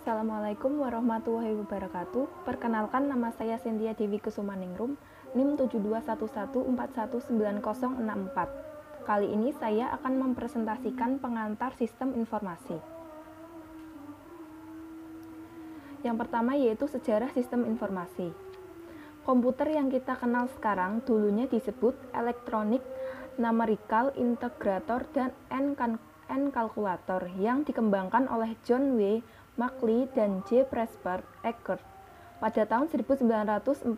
Assalamualaikum warahmatullahi wabarakatuh. Perkenalkan nama saya Cynthia Dewi Kusumaningrum, NIM 7211419064. Kali ini saya akan mempresentasikan pengantar sistem informasi. Yang pertama yaitu sejarah sistem informasi. Komputer yang kita kenal sekarang dulunya disebut elektronik, numerical, integrator, dan N-kalkulator yang dikembangkan oleh John W. Mackley dan J. Presper Eckert pada tahun 1946.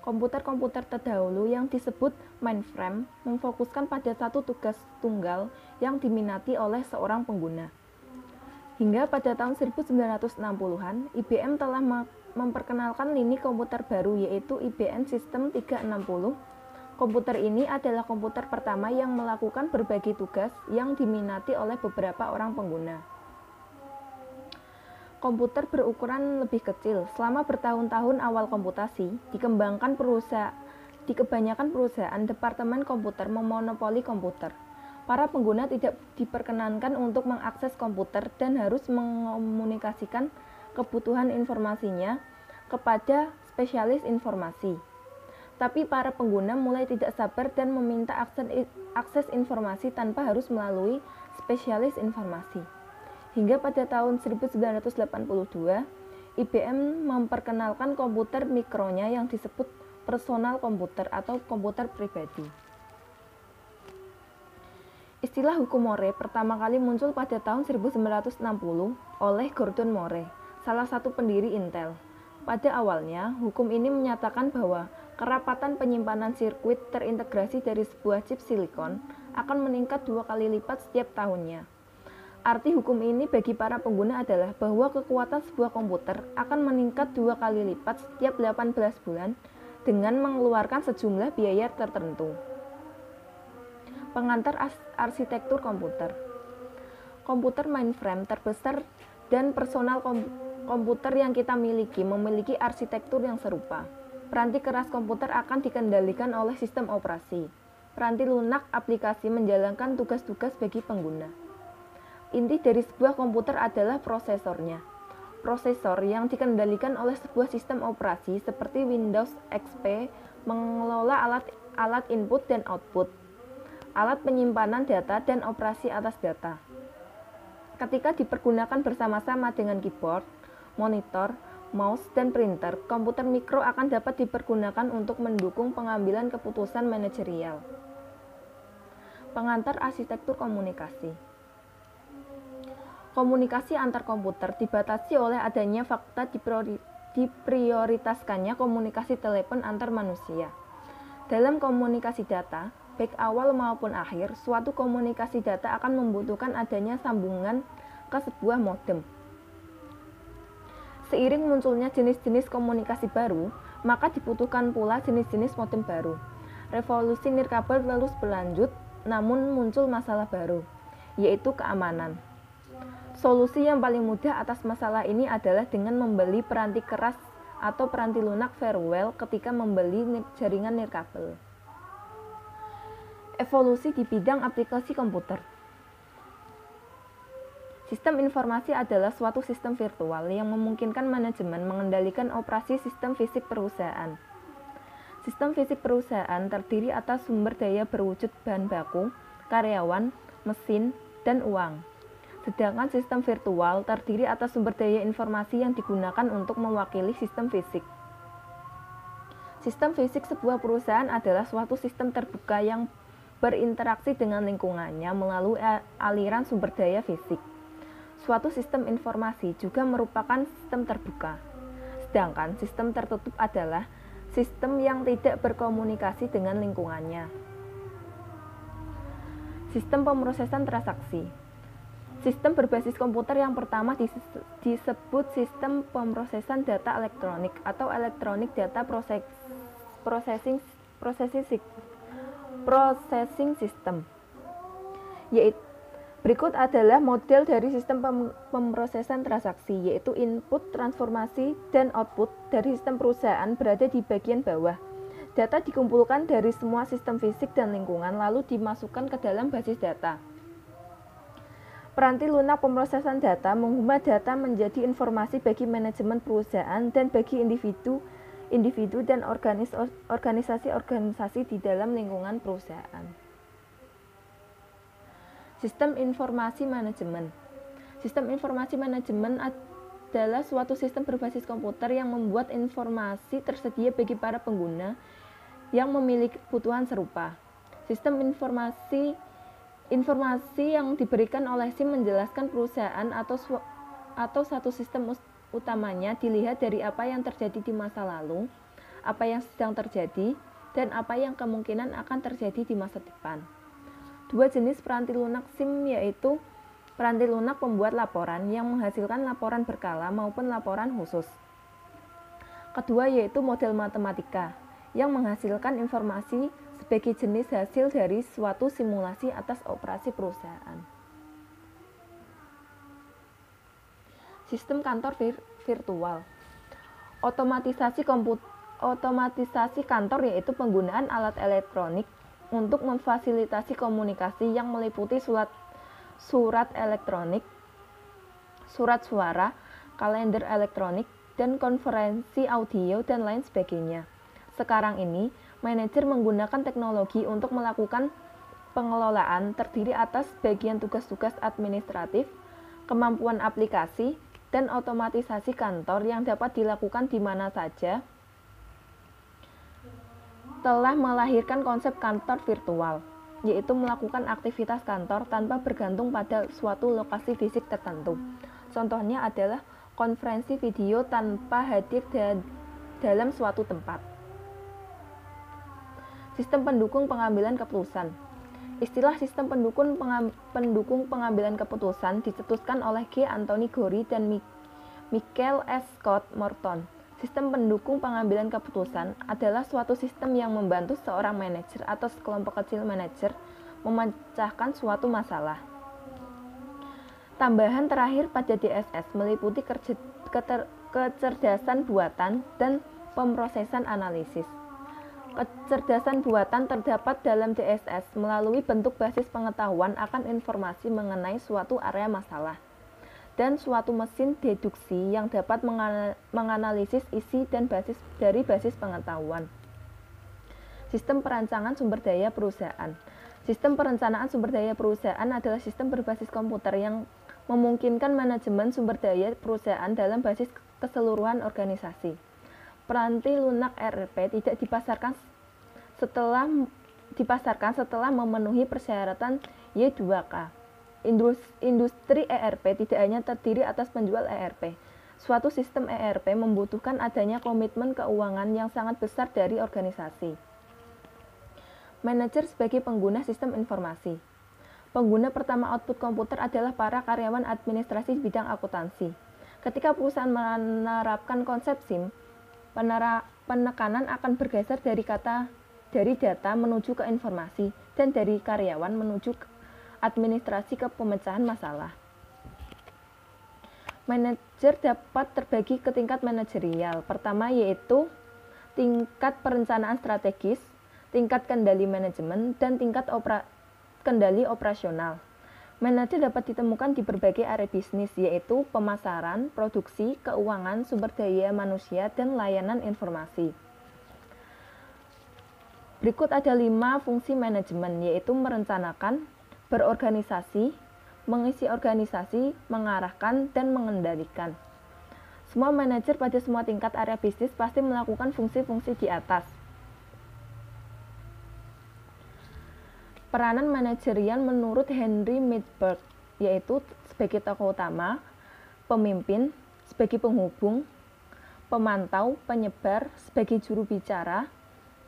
Komputer-komputer terdahulu yang disebut mainframe memfokuskan pada satu tugas tunggal yang diminati oleh seorang pengguna. Hingga pada tahun 1960-an, IBM telah memperkenalkan lini komputer baru yaitu IBM System 360. Komputer ini adalah komputer pertama yang melakukan berbagai tugas yang diminati oleh beberapa orang pengguna komputer berukuran lebih kecil. Selama bertahun-tahun awal komputasi, dikembangkan perusahaan di kebanyakan perusahaan departemen komputer memonopoli komputer. Para pengguna tidak diperkenankan untuk mengakses komputer dan harus mengomunikasikan kebutuhan informasinya kepada spesialis informasi. Tapi para pengguna mulai tidak sabar dan meminta akses, informasi tanpa harus melalui spesialis informasi. Hingga pada tahun 1982, IBM memperkenalkan komputer mikronya yang disebut personal komputer atau komputer pribadi. Istilah hukum Moore pertama kali muncul pada tahun 1960 oleh Gordon Moore, salah satu pendiri Intel. Pada awalnya, hukum ini menyatakan bahwa kerapatan penyimpanan sirkuit terintegrasi dari sebuah chip silikon akan meningkat dua kali lipat setiap tahunnya. Arti hukum ini bagi para pengguna adalah bahwa kekuatan sebuah komputer akan meningkat dua kali lipat setiap 18 bulan dengan mengeluarkan sejumlah biaya tertentu. Pengantar arsitektur komputer Komputer mainframe terbesar dan personal kom komputer yang kita miliki memiliki arsitektur yang serupa. Peranti keras komputer akan dikendalikan oleh sistem operasi. Peranti lunak aplikasi menjalankan tugas-tugas bagi pengguna. Inti dari sebuah komputer adalah prosesornya. Prosesor yang dikendalikan oleh sebuah sistem operasi seperti Windows XP mengelola alat-alat input dan output, alat penyimpanan data dan operasi atas data. Ketika dipergunakan bersama-sama dengan keyboard, monitor, mouse, dan printer, komputer mikro akan dapat dipergunakan untuk mendukung pengambilan keputusan manajerial. Pengantar arsitektur komunikasi komunikasi antar komputer dibatasi oleh adanya fakta diprioritaskannya komunikasi telepon antar manusia. Dalam komunikasi data, baik awal maupun akhir, suatu komunikasi data akan membutuhkan adanya sambungan ke sebuah modem. Seiring munculnya jenis-jenis komunikasi baru, maka dibutuhkan pula jenis-jenis modem baru. Revolusi nirkabel terus berlanjut, namun muncul masalah baru, yaitu keamanan. Solusi yang paling mudah atas masalah ini adalah dengan membeli peranti keras atau peranti lunak Farewell ketika membeli jaringan nirkabel. Evolusi di bidang aplikasi komputer. Sistem informasi adalah suatu sistem virtual yang memungkinkan manajemen mengendalikan operasi sistem fisik perusahaan. Sistem fisik perusahaan terdiri atas sumber daya berwujud bahan baku, karyawan, mesin, dan uang. Sedangkan sistem virtual terdiri atas sumber daya informasi yang digunakan untuk mewakili sistem fisik. Sistem fisik sebuah perusahaan adalah suatu sistem terbuka yang berinteraksi dengan lingkungannya melalui aliran sumber daya fisik. Suatu sistem informasi juga merupakan sistem terbuka. Sedangkan sistem tertutup adalah sistem yang tidak berkomunikasi dengan lingkungannya. Sistem pemrosesan transaksi Sistem berbasis komputer yang pertama disebut sistem pemrosesan data elektronik atau electronic data processing processing processing system. Yaitu berikut adalah model dari sistem pemrosesan transaksi yaitu input, transformasi, dan output dari sistem perusahaan berada di bagian bawah. Data dikumpulkan dari semua sistem fisik dan lingkungan lalu dimasukkan ke dalam basis data. Peranti lunak pemrosesan data mengubah data menjadi informasi bagi manajemen perusahaan dan bagi individu individu dan organisasi-organisasi di dalam lingkungan perusahaan. Sistem informasi manajemen. Sistem informasi manajemen adalah suatu sistem berbasis komputer yang membuat informasi tersedia bagi para pengguna yang memiliki kebutuhan serupa. Sistem informasi Informasi yang diberikan oleh SIM menjelaskan perusahaan atau atau satu sistem utamanya dilihat dari apa yang terjadi di masa lalu, apa yang sedang terjadi, dan apa yang kemungkinan akan terjadi di masa depan. Dua jenis peranti lunak SIM yaitu peranti lunak pembuat laporan yang menghasilkan laporan berkala maupun laporan khusus. Kedua yaitu model matematika yang menghasilkan informasi sebagai jenis hasil dari suatu simulasi atas operasi perusahaan. Sistem kantor vir virtual. Otomatisasi komputer otomatisasi kantor yaitu penggunaan alat elektronik untuk memfasilitasi komunikasi yang meliputi surat surat elektronik, surat suara, kalender elektronik, dan konferensi audio dan lain sebagainya. Sekarang ini, manajer menggunakan teknologi untuk melakukan pengelolaan terdiri atas bagian tugas-tugas administratif, kemampuan aplikasi, dan otomatisasi kantor yang dapat dilakukan di mana saja telah melahirkan konsep kantor virtual, yaitu melakukan aktivitas kantor tanpa bergantung pada suatu lokasi fisik tertentu. Contohnya adalah konferensi video tanpa hadir dalam suatu tempat. Sistem pendukung pengambilan keputusan. Istilah sistem pendukung, pengam, pendukung pengambilan keputusan dicetuskan oleh G. Anthony Gori dan Mi Michael S. Scott Morton. Sistem pendukung pengambilan keputusan adalah suatu sistem yang membantu seorang manajer atau sekelompok kecil manajer memecahkan suatu masalah. Tambahan terakhir pada DSS meliputi kecerdasan buatan dan pemrosesan analisis. Kecerdasan buatan terdapat dalam DSS melalui bentuk basis pengetahuan akan informasi mengenai suatu area masalah dan suatu mesin deduksi yang dapat menganalisis isi dan basis dari basis pengetahuan. Sistem perancangan sumber daya perusahaan. Sistem perencanaan sumber daya perusahaan adalah sistem berbasis komputer yang memungkinkan manajemen sumber daya perusahaan dalam basis keseluruhan organisasi. Peranti lunak ERP tidak dipasarkan setelah dipasarkan setelah memenuhi persyaratan Y2K. Industri ERP tidak hanya terdiri atas penjual ERP. Suatu sistem ERP membutuhkan adanya komitmen keuangan yang sangat besar dari organisasi. Manajer sebagai pengguna sistem informasi. Pengguna pertama output komputer adalah para karyawan administrasi bidang akuntansi. Ketika perusahaan menerapkan konsep SIM, penekanan akan bergeser dari kata dari data menuju ke informasi dan dari karyawan menuju ke administrasi ke pemecahan masalah. Manajer dapat terbagi ke tingkat manajerial. Pertama yaitu tingkat perencanaan strategis, tingkat kendali manajemen, dan tingkat opera, kendali operasional. Manajer dapat ditemukan di berbagai area bisnis, yaitu pemasaran, produksi, keuangan, sumber daya manusia, dan layanan informasi. Berikut ada lima fungsi manajemen, yaitu merencanakan, berorganisasi, mengisi organisasi, mengarahkan, dan mengendalikan. Semua manajer pada semua tingkat area bisnis pasti melakukan fungsi-fungsi di atas. Peranan manajerial menurut Henry Midberg yaitu sebagai tokoh utama, pemimpin, sebagai penghubung, pemantau, penyebar, sebagai juru bicara,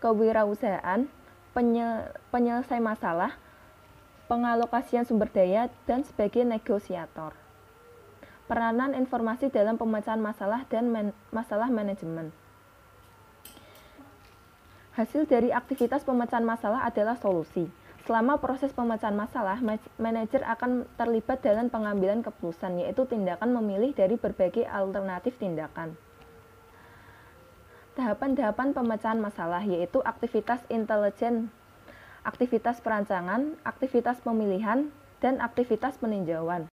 kewirausahaan, penyelesai masalah, pengalokasian sumber daya, dan sebagai negosiator. Peranan informasi dalam pemecahan masalah dan man masalah manajemen. Hasil dari aktivitas pemecahan masalah adalah solusi. Selama proses pemecahan masalah, manajer akan terlibat dalam pengambilan keputusan, yaitu tindakan memilih dari berbagai alternatif tindakan. Tahapan-tahapan pemecahan masalah yaitu aktivitas intelijen, aktivitas perancangan, aktivitas pemilihan, dan aktivitas peninjauan.